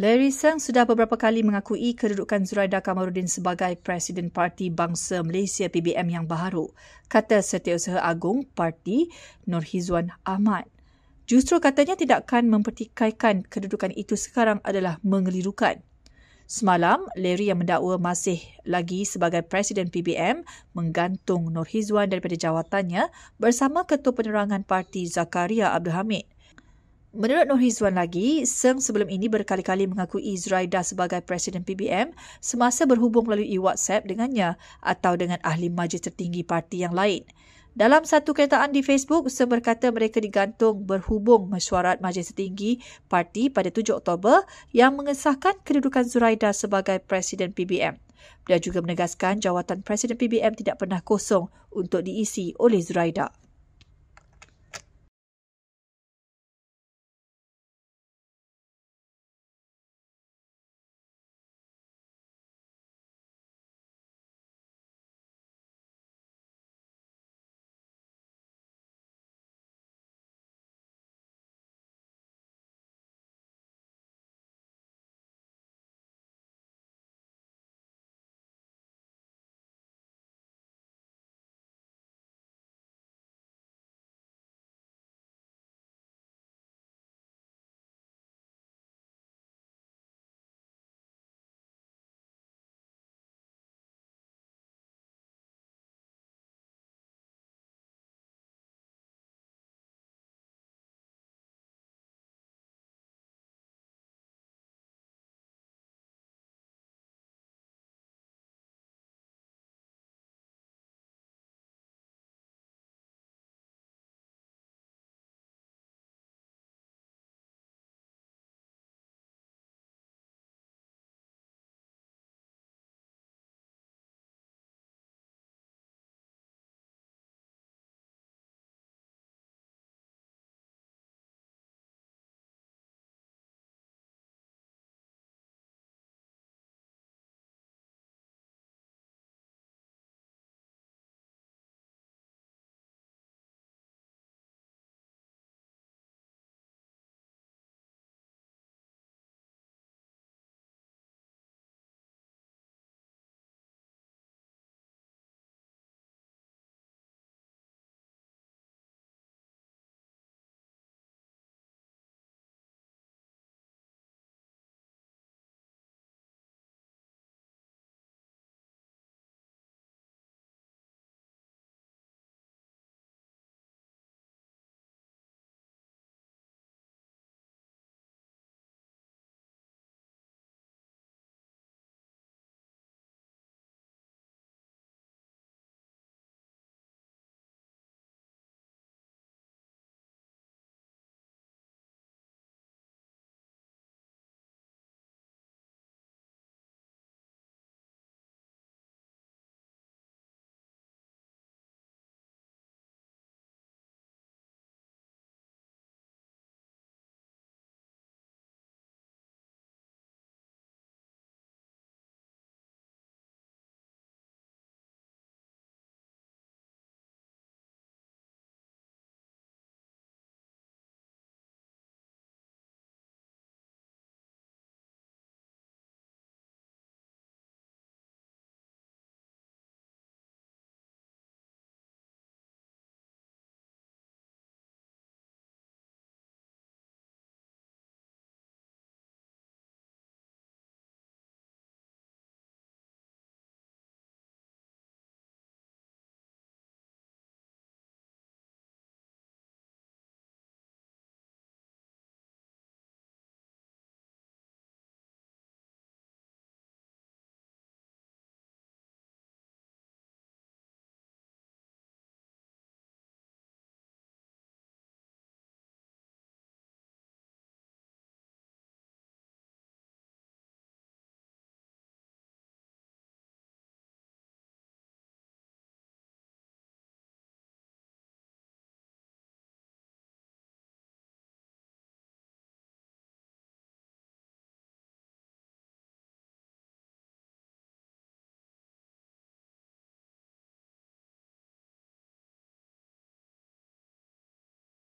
Larry Seng sudah beberapa kali mengakui kedudukan Zuraida Kamarudin sebagai Presiden Parti Bangsa Malaysia PBM yang baharu, kata Setiausaha Agung Parti Nur Hizwan Ahmad. Justru katanya tidak akan mempertikaikan kedudukan itu sekarang adalah mengelirukan. Semalam, Larry yang mendakwa masih lagi sebagai Presiden PBM menggantung Nur Hizwan daripada jawatannya bersama Ketua Penerangan Parti Zakaria Abdul Hamid. Menurut Nur Hizwan lagi, Seng sebelum ini berkali-kali mengakui Zuraida sebagai Presiden PBM semasa berhubung melalui WhatsApp dengannya atau dengan ahli majlis tertinggi parti yang lain. Dalam satu kenyataan di Facebook, Seng berkata mereka digantung berhubung mesyuarat majlis tertinggi parti pada 7 Oktober yang mengesahkan kedudukan Zuraida sebagai Presiden PBM. Dia juga menegaskan jawatan Presiden PBM tidak pernah kosong untuk diisi oleh Zuraida.